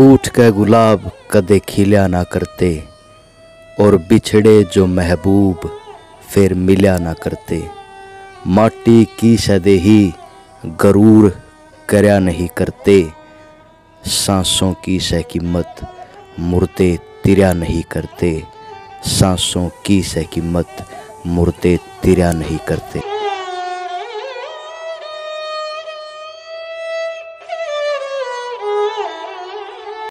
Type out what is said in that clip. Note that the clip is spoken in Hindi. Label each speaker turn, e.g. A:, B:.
A: फूट के गुलाब कदे खिलया ना करते, और बिछड़े जो महबूब फिर मिलया ना करते। माटी की सदे ही गरूर करया नहीं करते, सांसों की सह कीमत मुर्दे तिरया नहीं करते, सांसों की सह कीमत मुर्दे तिरया नहीं करते।